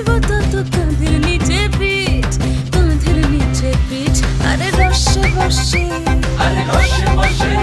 নাচবো তত কাঁধের নিচে পিঠ কাঁধের নিচে পিঠ। আরে রসে বসে আরে রসে বসে।